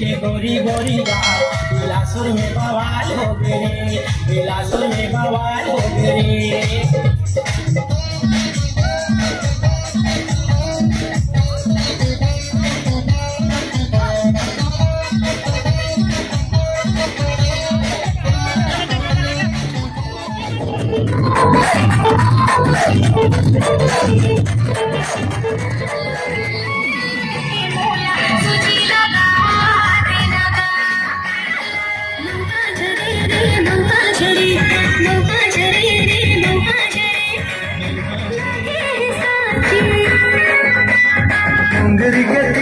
के गोरी गोरी बिलासुर में बवाल हो गए बिलासुर में बवाल हो गए डोंगरी गती ಕಿಡಿಗೆ